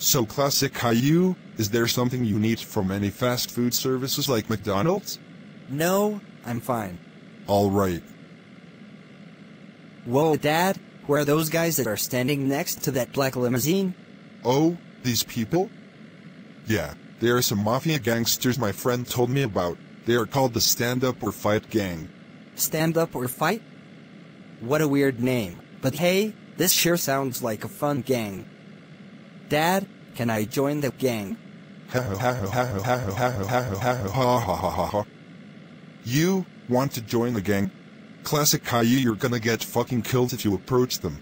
So classic Caillou, is there something you need from any fast food services like McDonald's? No, I'm fine. Alright. Whoa, Dad, who are those guys that are standing next to that black limousine? Oh, these people? Yeah, they are some mafia gangsters my friend told me about. They are called the Stand Up or Fight Gang. Stand up or fight? What a weird name. But hey, this sure sounds like a fun gang. Dad, can I join the gang? You want to join the gang? Classic Caillou, you're gonna get fucking killed if you approach them.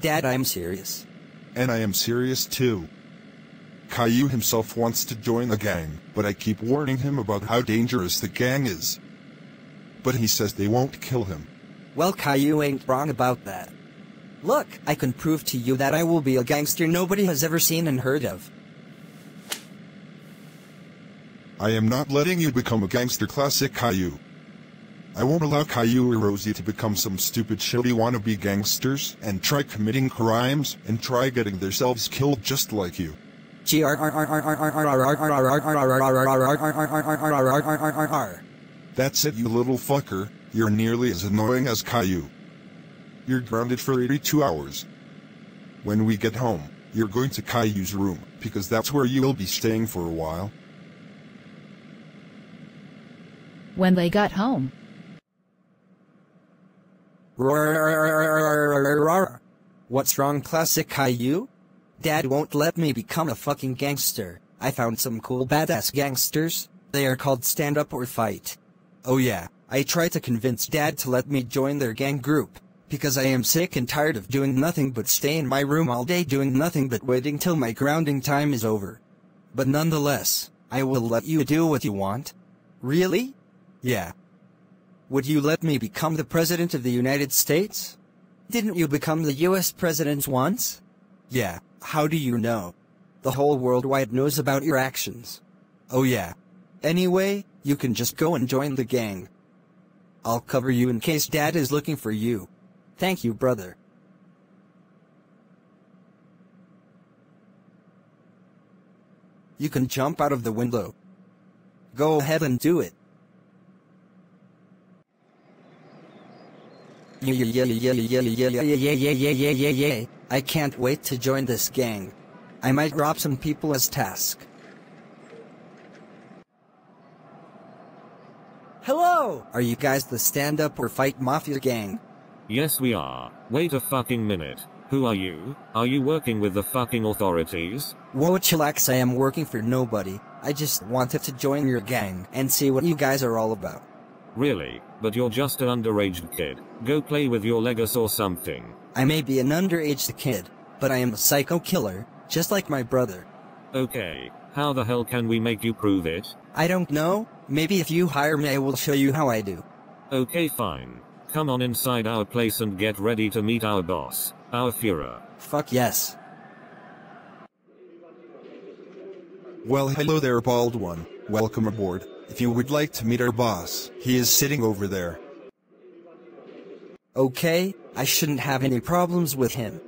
Dad, I'm serious. And I am serious too. Caillou himself wants to join the gang, but I keep warning him about how dangerous the gang is. But he says they won't kill him. Well, Caillou ain't wrong about that. Look, I can prove to you that I will be a gangster nobody has ever seen and heard of. I am not letting you become a gangster classic Caillou. I won't allow Caillou or Rosie to become some stupid shitty wannabe gangsters and try committing crimes and try getting themselves killed just like you. That's it you little fucker, you're nearly as annoying as Caillou. You're grounded for 82 hours. When we get home, you're going to Caillou's room, because that's where you will be staying for a while. When they got home, What's wrong, classic Caillou? Dad won't let me become a fucking gangster. I found some cool badass gangsters. They are called Stand Up or Fight. Oh yeah, I tried to convince Dad to let me join their gang group. Because I am sick and tired of doing nothing but stay in my room all day doing nothing but waiting till my grounding time is over. But nonetheless, I will let you do what you want. Really? Yeah. Would you let me become the President of the United States? Didn't you become the US President once? Yeah, how do you know? The whole worldwide knows about your actions. Oh yeah. Anyway, you can just go and join the gang. I'll cover you in case Dad is looking for you. Thank you, brother. You can jump out of the window. Go ahead and do it. I can't wait to join this gang. I might rob some people as task. Hello! Are you guys the stand-up or fight mafia gang? Yes we are. Wait a fucking minute. Who are you? Are you working with the fucking authorities? Whoa chillax I am working for nobody. I just wanted to join your gang and see what you guys are all about. Really? But you're just an underage kid. Go play with your Legos or something. I may be an underage kid, but I am a psycho killer, just like my brother. Okay. How the hell can we make you prove it? I don't know, maybe if you hire me I will show you how I do. Okay fine. Come on inside our place and get ready to meet our boss, our Führer. Fuck yes. Well hello there bald one, welcome aboard. If you would like to meet our boss, he is sitting over there. Okay, I shouldn't have any problems with him.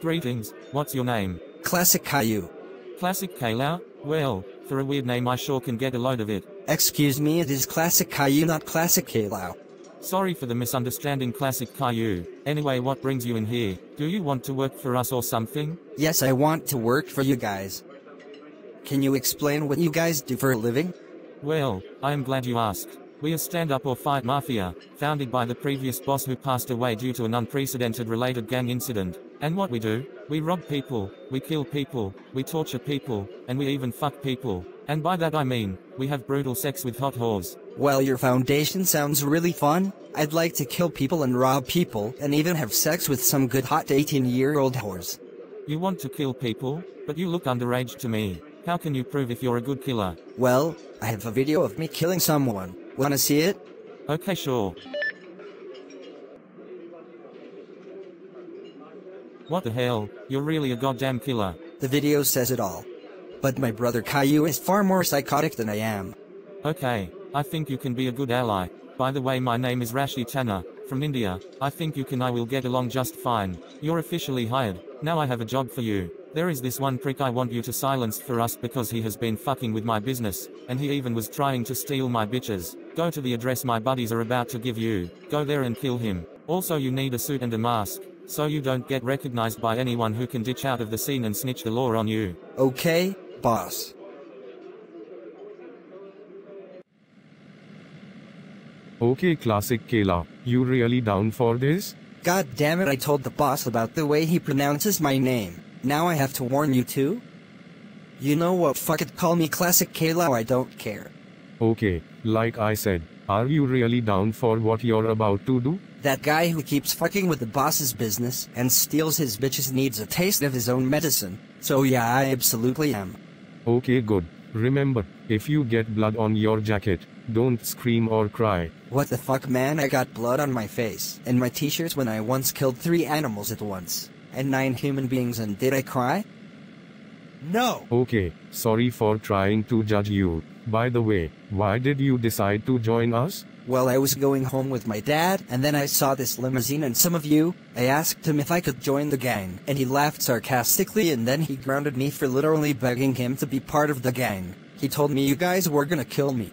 Greetings, what's your name? Classic Caillou. Classic Kayla? Well, for a weird name I sure can get a load of it. Excuse me, it is Classic Caillou, not Classic Kailau. Sorry for the misunderstanding Classic Caillou. Anyway what brings you in here? Do you want to work for us or something? Yes, I want to work for you guys. Can you explain what you guys do for a living? Well, I am glad you asked. We are Stand Up or Fight Mafia, founded by the previous boss who passed away due to an unprecedented related gang incident. And what we do? We rob people, we kill people, we torture people, and we even fuck people. And by that I mean, we have brutal sex with hot whores. Well, your foundation sounds really fun. I'd like to kill people and rob people, and even have sex with some good hot 18-year-old whores. You want to kill people, but you look underage to me. How can you prove if you're a good killer? Well, I have a video of me killing someone. Wanna see it? Okay sure. What the hell, you're really a goddamn killer. The video says it all. But my brother Caillou is far more psychotic than I am. Okay, I think you can be a good ally. By the way my name is Rashi Tanner, from India. I think you can I will get along just fine. You're officially hired. Now I have a job for you. There is this one prick I want you to silence for us because he has been fucking with my business, and he even was trying to steal my bitches. Go to the address my buddies are about to give you. Go there and kill him. Also you need a suit and a mask, so you don't get recognized by anyone who can ditch out of the scene and snitch the law on you. Okay, boss. Okay, classic Kayla, you really down for this? God damn it, I told the boss about the way he pronounces my name. Now I have to warn you too? You know what, fuck it, call me Classic Kayla, I don't care. Okay, like I said, are you really down for what you're about to do? That guy who keeps fucking with the boss's business and steals his bitches needs a taste of his own medicine. So yeah, I absolutely am. Okay, good. Remember, if you get blood on your jacket, don't scream or cry. What the fuck man, I got blood on my face and my t-shirts when I once killed three animals at once. And nine human beings and did I cry? No! Okay, sorry for trying to judge you. By the way, why did you decide to join us? Well, I was going home with my dad, and then I saw this limousine and some of you. I asked him if I could join the gang, and he laughed sarcastically and then he grounded me for literally begging him to be part of the gang. He told me you guys were gonna kill me.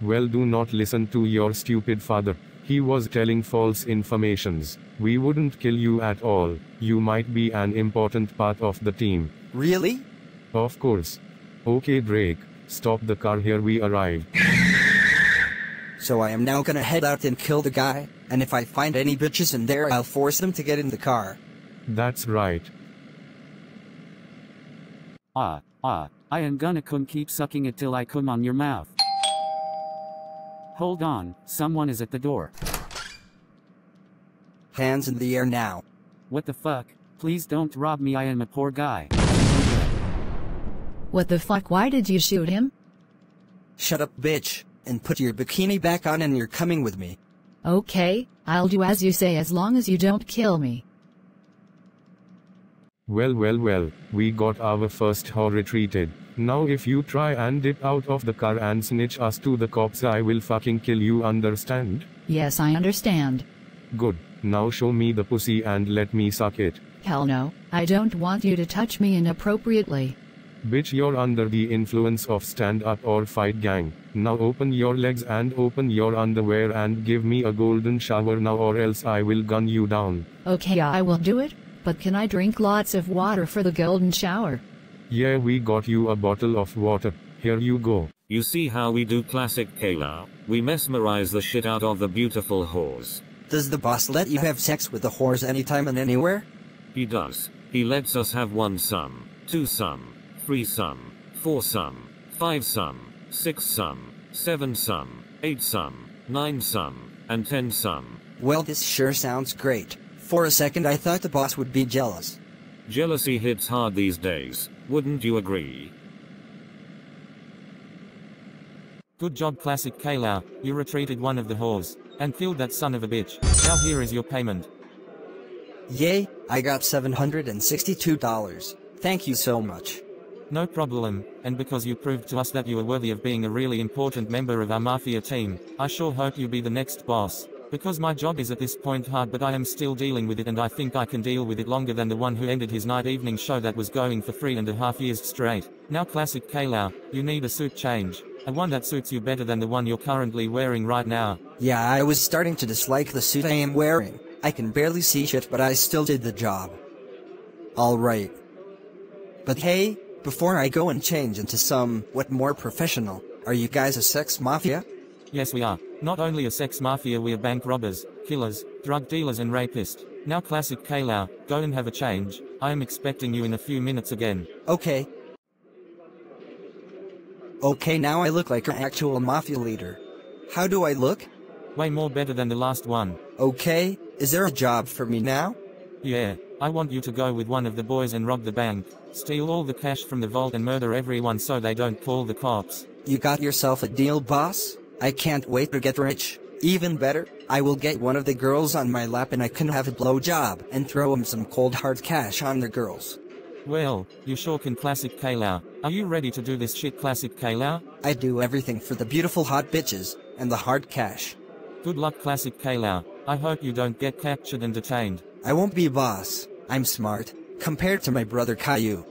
Well, do not listen to your stupid father. He was telling false informations. We wouldn't kill you at all. You might be an important part of the team. Really? Of course. Okay, Drake, stop the car here we arrived. So I am now gonna head out and kill the guy, and if I find any bitches in there I'll force them to get in the car. That's right. Ah, ah, I am gonna come keep sucking it till I come on your mouth. Hold on, someone is at the door. Hands in the air now. What the fuck? Please don't rob me, I am a poor guy. What the fuck? Why did you shoot him? Shut up bitch, and put your bikini back on and you're coming with me. Okay, I'll do as you say as long as you don't kill me. Well, well, well, we got our first whore retreated. Now if you try and dip out of the car and snitch us to the cops I will fucking kill you understand? Yes, I understand. Good, now show me the pussy and let me suck it. Hell no, I don't want you to touch me inappropriately. Bitch, you're under the influence of stand up or fight gang. Now open your legs and open your underwear and give me a golden shower now or else I will gun you down. Okay, I will do it, but can I drink lots of water for the golden shower? Yeah, we got you a bottle of water. Here you go. You see how we do classic Kayla? We mesmerize the shit out of the beautiful whores. Does the boss let you have sex with the whores anytime and anywhere? He does. He lets us have one some, two some 3 sum, 4 sum, 5 sum, 6 sum, 7 sum, 8 sum, 9 sum, and 10 sum. Well, this sure sounds great. For a second, I thought the boss would be jealous. Jealousy hits hard these days, wouldn't you agree? Good job, Classic Kalao. You retreated one of the whores and killed that son of a bitch. Now here is your payment. Yay, I got $762. Thank you so much. No problem, and because you proved to us that you are worthy of being a really important member of our Mafia team, I sure hope you be the next boss. Because my job is at this point hard but I am still dealing with it and I think I can deal with it longer than the one who ended his night evening show that was going for three and a half years straight. Now classic Kayla, you need a suit change. A one that suits you better than the one you're currently wearing right now. Yeah, I was starting to dislike the suit I am wearing. I can barely see shit but I still did the job. Alright. But hey, before I go and change into some, what more professional, are you guys a sex mafia? Yes we are. Not only a sex mafia we are bank robbers, killers, drug dealers and rapists. Now classic Kayla, go and have a change. I am expecting you in a few minutes again. Okay. Okay, now I look like an actual mafia leader. How do I look? Way more better than the last one. Okay, is there a job for me now? Yeah, I want you to go with one of the boys and rob the bank, steal all the cash from the vault and murder everyone so they don't call the cops. You got yourself a deal, boss? I can't wait to get rich. Even better, I will get one of the girls on my lap and I can have a blowjob and throw 'em some cold hard cash on the girls. Well, you sure can classic Kayla. Are you ready to do this shit classic Kayla? I do everything for the beautiful hot bitches and the hard cash. Good luck classic Kayla. I hope you don't get captured and detained. I won't be boss. I'm smart, compared to my brother Caillou.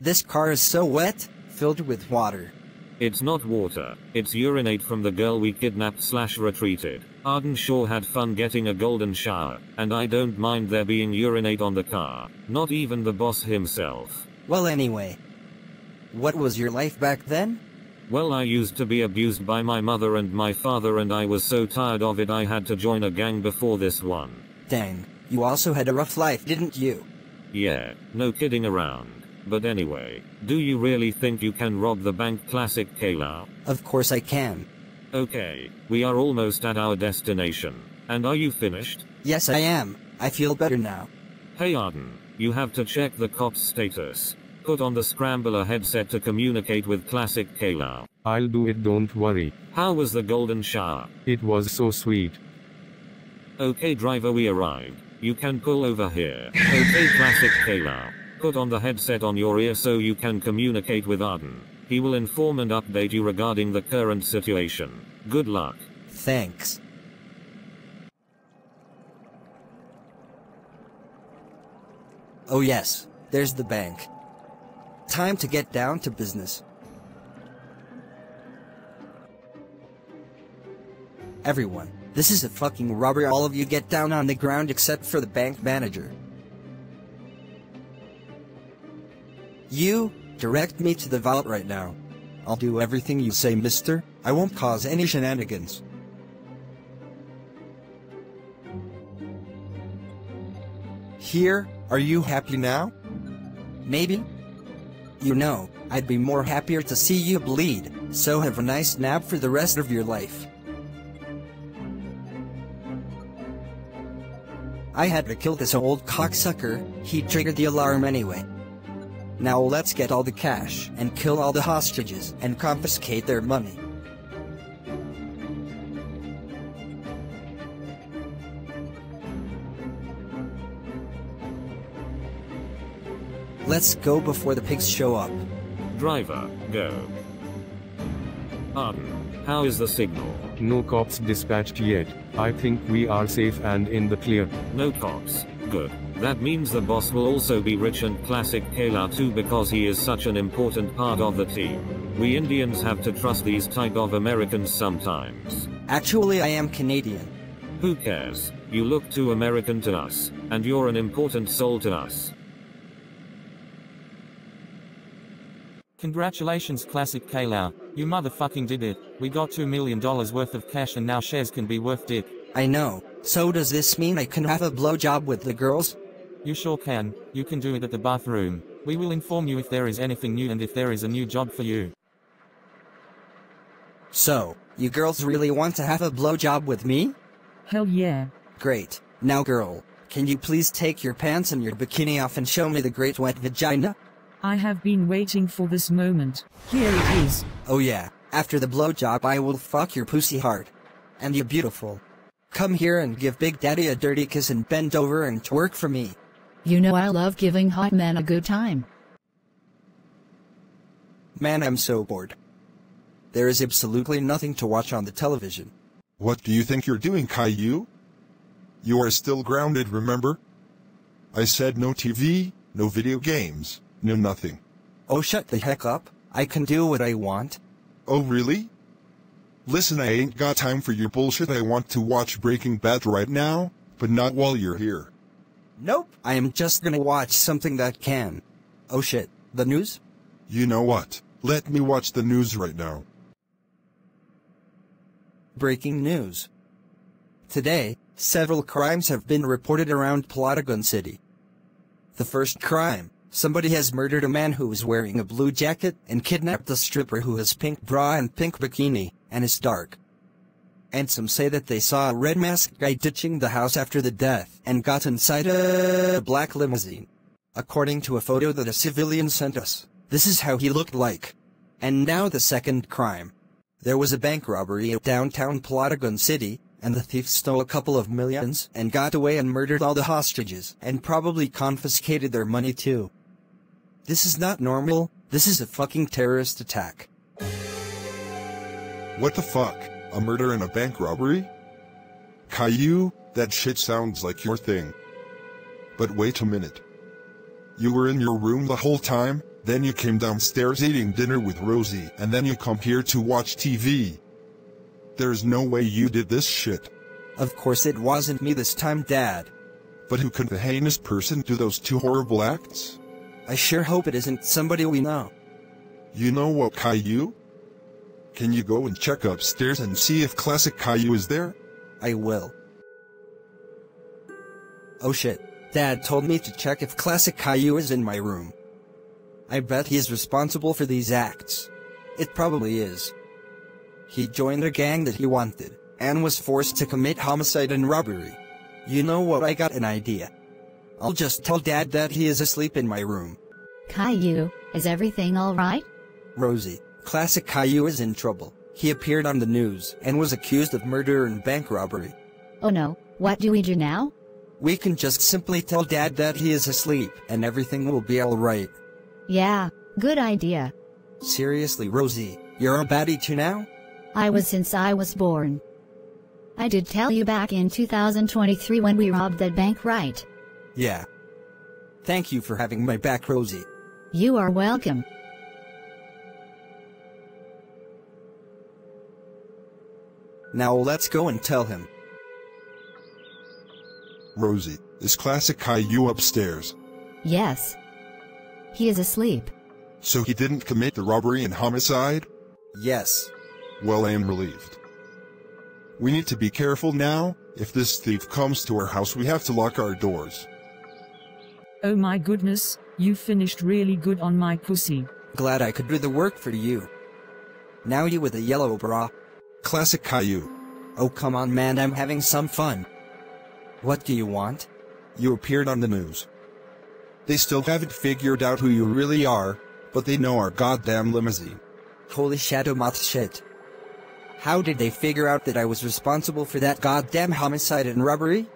This car is so wet, filled with water. It's not water, it's urinate from the girl we kidnapped slash retreated. Arden sure had fun getting a golden shower, and I don't mind there being urinate on the car. Not even the boss himself. Well anyway. What was your life back then? Well I used to be abused by my mother and my father and I was so tired of it I had to join a gang before this one. Dang, you also had a rough life didn't you? Yeah, no kidding around. But anyway, do you really think you can rob the bank classic Kayla? Of course I can. Okay, we are almost at our destination. And are you finished? Yes I am. I feel better now. Hey Arden, you have to check the cop's status. Put on the scrambler headset to communicate with classic Kayla. I'll do it, don't worry. How was the golden shower? It was so sweet. Okay driver we arrived. You can pull over here. Okay classic Kayla. Put on the headset on your ear so you can communicate with Arden. He will inform and update you regarding the current situation. Good luck. Thanks. Oh yes, there's the bank. Time to get down to business. Everyone, this is a fucking robbery. All of you get down on the ground except for the bank manager. You, direct me to the vault right now. I'll do everything you say, mister. I won't cause any shenanigans. Here, are you happy now? Maybe? You know, I'd be more happier to see you bleed, so have a nice nap for the rest of your life. I had to kill this old cocksucker, he triggered the alarm anyway. Now let's get all the cash and kill all the hostages and confiscate their money. Let's go before the pigs show up. Driver, go. Arden, how is the signal? No cops dispatched yet. I think we are safe and in the clear. No cops. Good. That means the boss will also be rich and classic Kayla too because he is such an important part of the team. We Indians have to trust these type of Americans sometimes. Actually, I am Canadian. Who cares? You look too American to us, and you're an important soul to us. Congratulations Classic Kayla, you motherfucking did it. We got $2 million worth of cash and now shares can be worth dick. I know. So does this mean I can have a blowjob with the girls? You sure can, you can do it at the bathroom. We will inform you if there is anything new and if there is a new job for you. So, you girls really want to have a blowjob with me? Hell yeah. Great. Now girl, can you please take your pants and your bikini off and show me the great wet vagina? I have been waiting for this moment. Here it is. Oh yeah, after the blowjob I will fuck your pussy hard. And you beautiful. Come here and give Big Daddy a dirty kiss and bend over and twerk for me. You know I love giving hot men a good time. Man, I'm so bored. There is absolutely nothing to watch on the television. What do you think you're doing, Caillou? You are still grounded, remember? I said no TV, no video games, no nothing. Oh, shut the heck up. I can do what I want. Oh, really? Listen, I ain't got time for your bullshit. I want to watch Breaking Bad right now, but not while you're here. Nope. I am just gonna watch something that can. Oh shit. The news? You know what? Let me watch the news right now. Breaking news. Today, several crimes have been reported around Plotagon City. The first crime, somebody has murdered a man who was wearing a blue jacket and kidnapped a stripper who has pink bra and pink bikini, and is dark. And some say that they saw a red masked guy ditching the house after the death and got inside a black limousine. According to a photo that a civilian sent us, this is how he looked like. And now the second crime. There was a bank robbery at downtown Plotagon City, and the thief stole a couple of millions and got away and murdered all the hostages and probably confiscated their money too. This is not normal, this is a fucking terrorist attack. What the fuck? A murder and a bank robbery? Caillou, that shit sounds like your thing. But wait a minute. You were in your room the whole time, then you came downstairs eating dinner with Rosie, and then you come here to watch TV. There's no way you did this shit. Of course it wasn't me this time, Dad. But who could the heinous person do those two horrible acts? I sure hope it isn't somebody we know. You know what, Caillou? Can you go and check upstairs and see if Classic Caillou is there? I will. Oh shit. Dad told me to check if Classic Caillou is in my room. I bet he is responsible for these acts. It probably is. He joined a gang that he wanted, and was forced to commit homicide and robbery. You know what I got an idea. I'll just tell Dad that he is asleep in my room. Caillou, is everything alright? Rosie, Classic Caillou is in trouble. He appeared on the news and was accused of murder and bank robbery. Oh no, what do we do now? We can just simply tell Dad that he is asleep and everything will be alright. Yeah, good idea. Seriously, Rosie, you're a baddie too now? I was since I was born. I did tell you back in 2023 when we robbed that bank, right? Yeah. Thank you for having my back, Rosie. You are welcome. Now let's go and tell him. Rosie, is Classic Caillou upstairs? Yes. He is asleep. So he didn't commit the robbery and homicide? Yes. Well, I am relieved. We need to be careful now. If this thief comes to our house, we have to lock our doors. Oh my goodness, you finished really good on my pussy. Glad I could do the work for you. Now you with a yellow bra. Classic Caillou. Oh come on man, I'm having some fun. What do you want? You appeared on the news. They still haven't figured out who you really are, but they know our goddamn limousine. Holy shadow moth shit. How did they figure out that I was responsible for that goddamn homicide and robbery?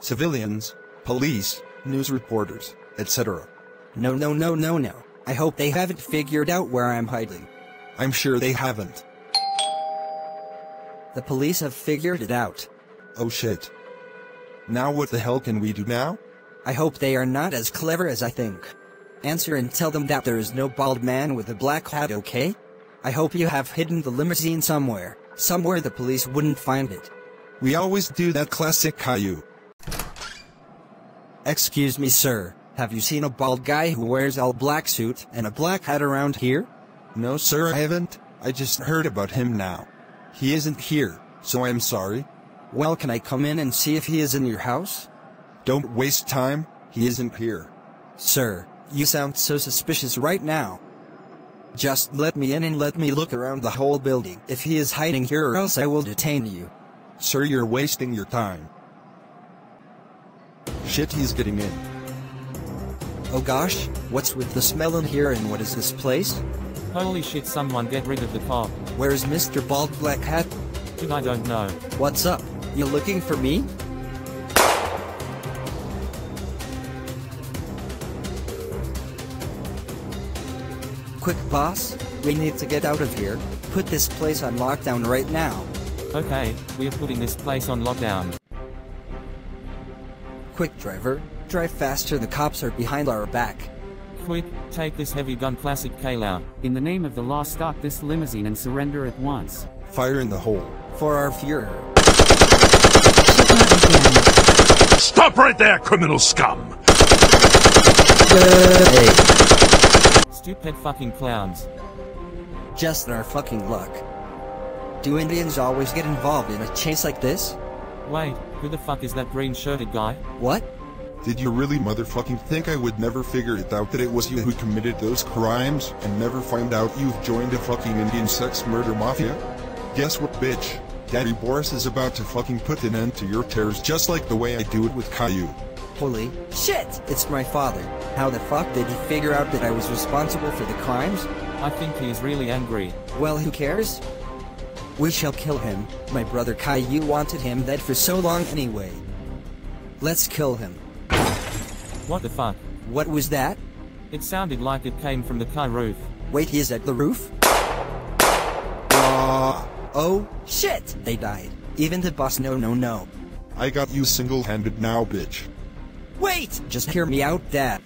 Civilians, police, news reporters, etc. No no no no no. I hope they haven't figured out where I'm hiding. I'm sure they haven't. The police have figured it out. Oh shit. Now what the hell can we do now? I hope they are not as clever as I think. Answer and tell them that there is no bald man with a black hat, okay? I hope you have hidden the limousine somewhere, somewhere the police wouldn't find it. We always do that classic Caillou. Excuse me, sir. Have you seen a bald guy who wears all black suit and a black hat around here? No sir I haven't, I just heard about him now. He isn't here, so I'm sorry. Well, can I come in and see if he is in your house? Don't waste time, he isn't here. Sir, you sound so suspicious right now. Just let me in and let me look around the whole building. If he is hiding here or else I will detain you. Sir, you're wasting your time. Shit, he's getting in. Oh gosh, what's with the smell in here and what is this place? Holy shit, someone get rid of the cop. Where's Mr. Bald Black Hat? I don't know. What's up? You looking for me? Quick, boss. We need to get out of here. Put this place on lockdown right now. Okay, we are putting this place on lockdown. Quick, driver. Drive faster, the cops are behind our back. Quick, take this heavy gun classic Kaylau. In the name of the law, stop this limousine and surrender at once. Fire in the hole. For our Fuhrer. Stop right there, criminal scum! Hey, Stupid fucking clowns. just our fucking luck. Do Indians always get involved in a chase like this? Wait, who the fuck is that green shirted guy? What? Did you really motherfucking think I would never figure it out that it was you who committed those crimes and never find out you've joined a fucking Indian sex murder mafia? Guess what, bitch? Daddy Boris is about to fucking put an end to your terrors just like the way I do it with Caillou. Holy shit! It's my father. How the fuck did he figure out that I was responsible for the crimes? I think he is really angry. Well, who cares? We shall kill him. My brother Caillou wanted him dead for so long anyway. Let's kill him. What the fuck? What was that? It sounded like it came from the car roof. Wait, he is at the roof? Uh, oh, shit! They died. Even the boss, no, no, no. I got you single-handed now, bitch. Wait! Just hear me out, Dad.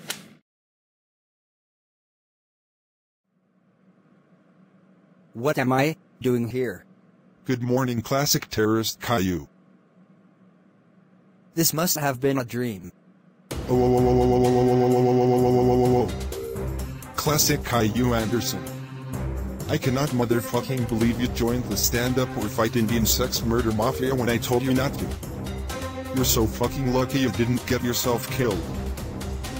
What am I doing here? Good morning classic terrorist Caillou. This must have been a dream. Classic Caillou Anderson. I cannot motherfucking believe you joined the stand-up or fight Indian sex murder mafia when I told you not to. You're so fucking lucky you didn't get yourself killed.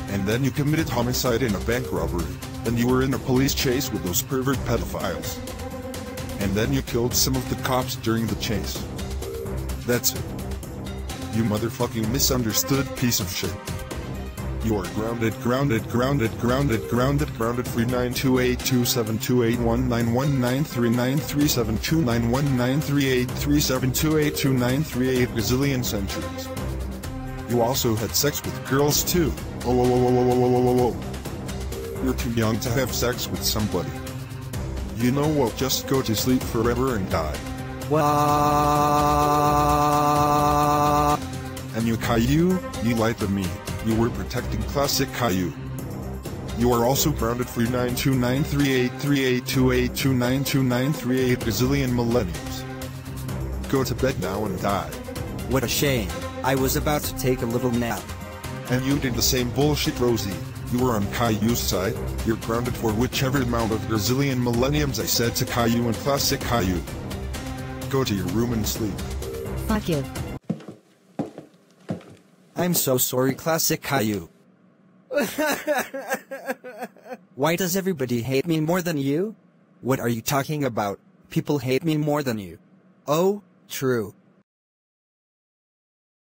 And then you committed homicide in a bank robbery, and you were in a police chase with those pervert pedophiles. And then you killed some of the cops during the chase. That's it. You motherfucking misunderstood piece of shit. You are grounded, grounded, grounded, grounded, grounded, grounded. Free nine two eight two seven two eight one nine one nine three nine three seven two nine one nine three eight three seven two eight two nine three eight gazillion centuries. You also had sex with girls too. Whoa, whoa, whoa, whoa, whoa, whoa, whoa, whoa. You're too young to have sex with somebody. You know what? Just go to sleep forever and die. What? And you Caillou, you lied to me. You were protecting classic Caillou. You are also grounded for 929383828292938 gazillion millenniums. Go to bed now and die. What a shame. I was about to take a little nap. And you did the same bullshit, Rosie. You were on Caillou's side. You're grounded for whichever amount of gazillion millenniums I said to Caillou and classic Caillou. Go to your room and sleep. Fuck you. I'm so sorry, Classic Caillou. Why does everybody hate me more than you? What are you talking about? People hate me more than you. Oh, true.